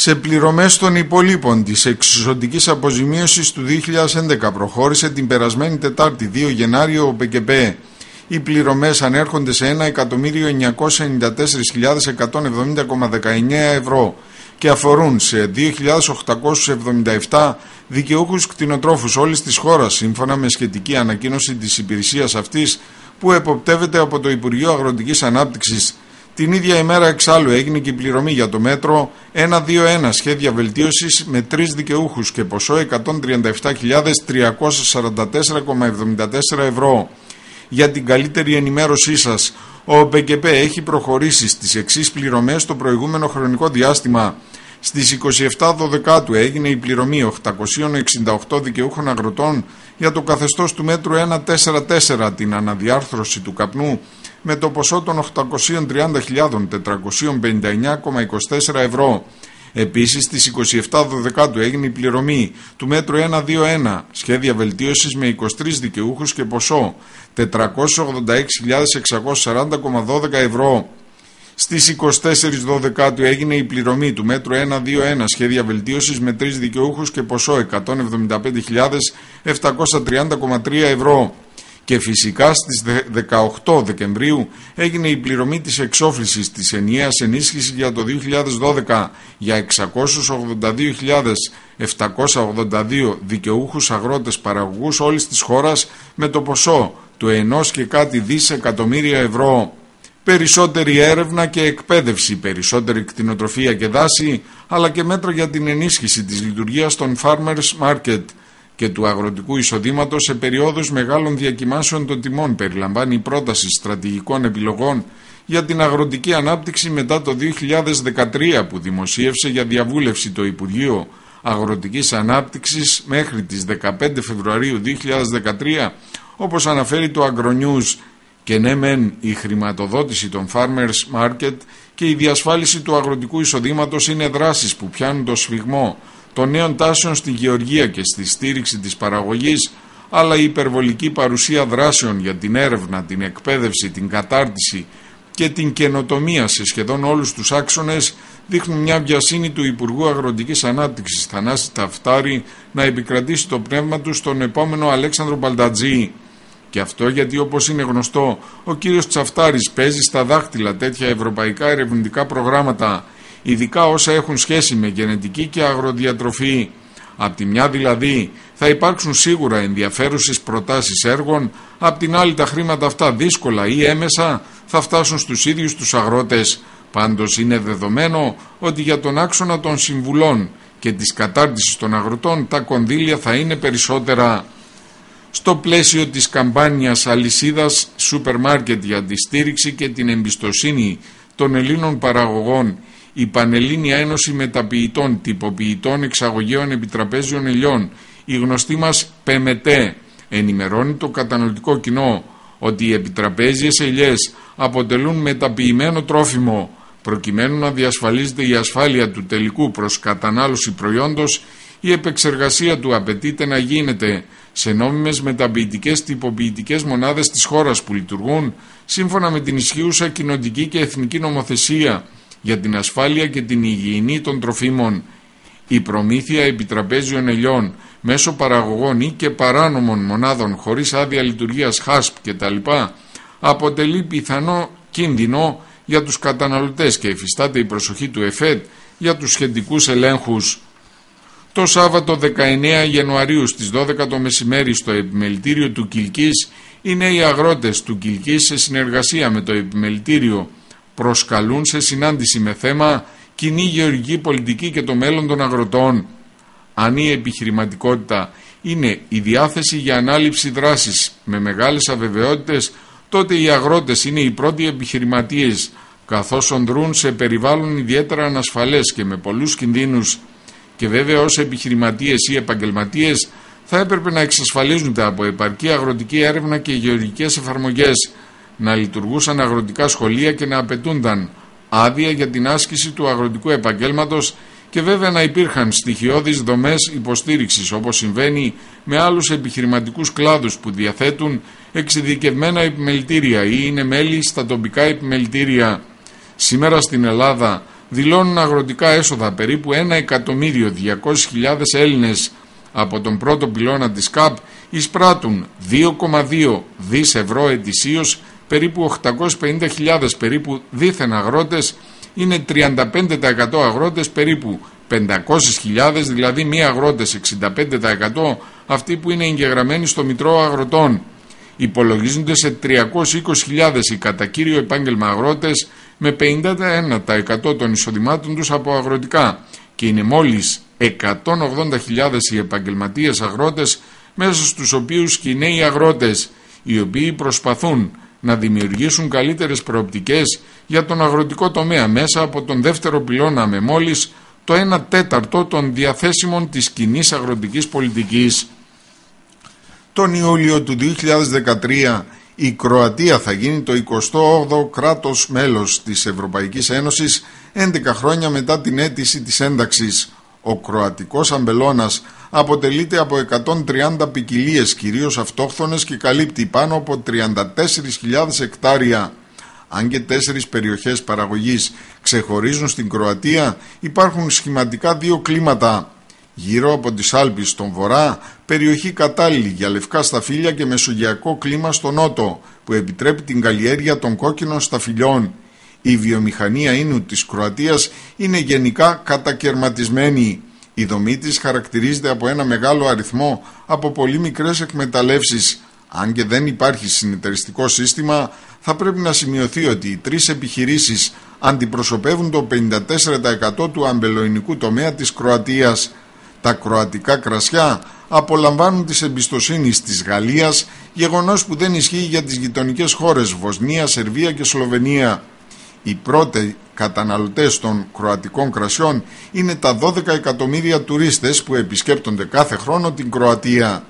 Σε πληρωμές των υπολείπων της εξισωτικής αποζημίωσης του 2011 προχώρησε την περασμένη Τετάρτη 2 Γενάριο ο ΠΚΠ. Οι πληρωμές ανέρχονται σε 1.994.170,19 ευρώ και αφορούν σε 2.877 δικαιούχους κτηνοτρόφους όλης της χώρας σύμφωνα με σχετική ανακοίνωση της υπηρεσίας αυτής που εποπτεύεται από το Υπουργείο Αγροτικής Ανάπτυξης την ίδια ημέρα εξάλλου έγινε και η πληρωμή για το μέτρο 121 σχέδια βελτίωσης με τρεις δικαιούχους και ποσό 137.344,74 ευρώ. Για την καλύτερη ενημέρωσή σας, ο ΠΚΠ έχει προχωρήσει στις εξής πληρωμές το προηγούμενο χρονικό διάστημα. Στις 27 Δωδεκάτου έγινε η πληρωμή 868 δικαιούχων αγροτών για το καθεστώς του μέτρου 144 την αναδιάρθρωση του καπνού με το ποσό των 830.459,24 ευρώ. Επίσης στις 27 Δωδεκάτου έγινε η πληρωμή του μέτρου 121 σχέδια βελτίωσης με 23 δικαιούχους και ποσό 486.640,12 ευρώ. Στις 24 Δωδεκάτου έγινε η πληρωμή του μέτρου 121 σχέδια βελτίωσης με 3 δικαιούχους και ποσό 175.730,3 ευρώ. Και φυσικά στις 18 Δεκεμβρίου έγινε η πληρωμή της εξόφλησης της ενιαίας ενίσχυσης για το 2012 για 682.782 δικαιούχους αγρότες παραγωγούς όλης της χώρας με το ποσό του 1 και κάτι δισεκατομμύρια ευρώ. Περισσότερη έρευνα και εκπαίδευση, περισσότερη κτηνοτροφία και δάση, αλλά και μέτρα για την ενίσχυση της λειτουργίας των Farmers Market και του αγροτικού εισοδήματος σε περιόδους μεγάλων διακοιμάσεων των τιμών περιλαμβάνει η πρόταση στρατηγικών επιλογών για την αγροτική ανάπτυξη μετά το 2013 που δημοσίευσε για διαβούλευση το Υπουργείο Αγροτικής Ανάπτυξης μέχρι τις 15 Φεβρουαρίου 2013 όπως αναφέρει το Agronews. Και ναι μεν η χρηματοδότηση των Farmers Market και η διασφάλιση του αγροτικού εισοδήματος είναι δράσεις που πιάνουν το σφιγμό των νέων τάσεων στη γεωργία και στη στήριξη της παραγωγής, αλλά η υπερβολική παρουσία δράσεων για την έρευνα, την εκπαίδευση, την κατάρτιση και την καινοτομία σε σχεδόν όλους τους άξονες δείχνουν μια βιασύνη του Υπουργού Αγροτικής Ανάπτυξης Θανάση Ταφτάρη να επικρατήσει το πνεύμα του στον επόμενο Αλέξανδρο Μπαλτατζή. Και αυτό γιατί όπως είναι γνωστό ο κύριος Τσαφτάρης παίζει στα δάχτυλα τέτοια ευρωπαϊκά ερευνητικά προγράμματα ειδικά όσα έχουν σχέση με γενετική και αγροδιατροφή. Απ' τη μια δηλαδή θα υπάρξουν σίγουρα ενδιαφέρουσες προτάσεις έργων, απ' την άλλη τα χρήματα αυτά δύσκολα ή έμεσα θα φτάσουν στους ίδιους τους αγρότες. Πάντως είναι δεδομένο ότι για τον άξονα των συμβουλών και της κατάρτισης των αγροτών τα κονδύλια θα είναι περισσότερα. Στο πλαίσιο της καμπάνιας αλυσίδας σούπερ μάρκετ για τη στήριξη και την εμπιστοσύνη των Ελλήνων παραγωγών η Πανελλήνια Ένωση Μεταποιητών, Τυποποιητών, Εξαγωγέων Επιτραπέζιων Ελιών, η γνωστή μας ΠΕΜΕΤΕ, ενημερώνει το κατανοητικό κοινό ότι οι επιτραπέζιες ελιές αποτελούν μεταποιημένο τρόφιμο προκειμένου να διασφαλίζεται η ασφάλεια του τελικού προς κατανάλωση προϊόντος η επεξεργασία του απαιτείται να γίνεται σε νόμιμες μεταποιητικές τυποποιητικές μονάδες της χώρας που λειτουργούν σύμφωνα με την ισχύουσα κοινοτική και εθνική νομοθεσία για την ασφάλεια και την υγιεινή των τροφίμων. Η προμήθεια επιτραπέζιων ελιών μέσω παραγωγών ή και παράνομων μονάδων χωρίς άδεια λειτουργίας HASP κτλ. αποτελεί πιθανό κίνδυνο για τους καταναλωτές και εφιστάται η προσοχή του ΕΦΕΤ για τους σχετικούς ελέγχους. Το Σάββατο 19 Ιανουαρίου στις 12 το μεσημέρι στο επιμελητήριο του Κιλκής οι νέοι αγρότες του Κιλκής σε συνεργασία με το επιμελητήριο προσκαλούν σε συνάντηση με θέμα κοινή γεωργική πολιτική και το μέλλον των αγροτών. Αν η επιχειρηματικότητα είναι η διάθεση για ανάληψη δράσης με μεγάλες αβεβαιότητες, τότε οι αγρότες είναι οι πρώτοι επιχειρηματίες, καθώς ονδρούν σε περιβάλλον ιδιαίτερα ανασφαλές και με πολλούς κινδύνους και βέβαια ως επιχειρηματίες ή επαγγελματίες θα έπρεπε να εξασφαλίζονται από επαρκή αγροτική έρευνα και γεωργικές εφαρμογές να λειτουργούσαν αγροτικά σχολεία και να απαιτούνταν άδεια για την άσκηση του αγροτικού επαγγέλματος και βέβαια να υπήρχαν στοιχειώδεις δομές υποστήριξης όπως συμβαίνει με άλλους επιχειρηματικούς κλάδους που διαθέτουν εξειδικευμένα επιμελητήρια ή είναι μέλη στα τοπικά επιμελητήρια. Σήμερα στην Ελλάδα δηλώνουν αγροτικά έσοδα περίπου 1.200.000 Έλληνες από τον πρώτο πυλώνα της ΚΑΠ εισπράττουν 2,2 δις ευρώ ετησίως, περίπου 850.000 περίπου δίθεν αγρότες, είναι 35% αγρότες, περίπου 500.000, δηλαδή μη αγρότες 65%, αυτοί που είναι εγγεγραμμένοι στο Μητρό Αγροτών. Υπολογίζονται σε 320.000 οι κατά κύριο επάγγελμα αγρότες με 51% των εισοδημάτων τους από αγροτικά και είναι μόλις 180.000 οι επαγγελματίες αγρότες μέσα στους οποίους και οι νέοι αγρότες οι οποίοι προσπαθούν να δημιουργήσουν καλύτερες προοπτικές για τον αγροτικό τομέα μέσα από τον δεύτερο πυλώνα με μόλις το 1 τέταρτο των διαθέσιμων της κοινή αγροτικής πολιτικής. Τον Ιούλιο του 2013 η Κροατία θα γίνει το 28ο κράτος μέλος της Ευρωπαϊκής Ένωσης 11 χρόνια μετά την αίτηση της ένταξης. Ο κροατικός αμπελώνας αποτελείται από 130 ποικιλίες κυρίως αυτόχθονες και καλύπτει πάνω από 34.000 εκτάρια. Αν και τέσσερις περιοχές παραγωγής ξεχωρίζουν στην Κροατία, υπάρχουν σχηματικά δύο κλίματα. Γύρω από τις Άλπεις στον βορρά, περιοχή κατάλληλη για λευκά σταφύλια και μεσογειακό κλίμα στο νότο, που επιτρέπει την καλλιέργεια των κόκκινων σταφυλιών. Η βιομηχανία ίνου της Κροατίας είναι γενικά κατακαιρματισμένη. Η δομή της χαρακτηρίζεται από ένα μεγάλο αριθμό από πολύ μικρές εκμεταλλεύσεις. Αν και δεν υπάρχει συνεταιριστικό σύστημα, θα πρέπει να σημειωθεί ότι οι τρεις επιχειρήσεις αντιπροσωπεύουν το 54% του αμπελοϊνικού τομέα της Κροατίας. Τα κροατικά κρασιά απολαμβάνουν της εμπιστοσύνης της Γαλλίας, γεγονός που δεν ισχύει για τις γειτονικές χώρες Βοσνία, Σερβία και Σλοβενία. Οι πρώτοι καταναλωτές των κροατικών κρασιών είναι τα 12 εκατομμύρια τουρίστες που επισκέπτονται κάθε χρόνο την Κροατία.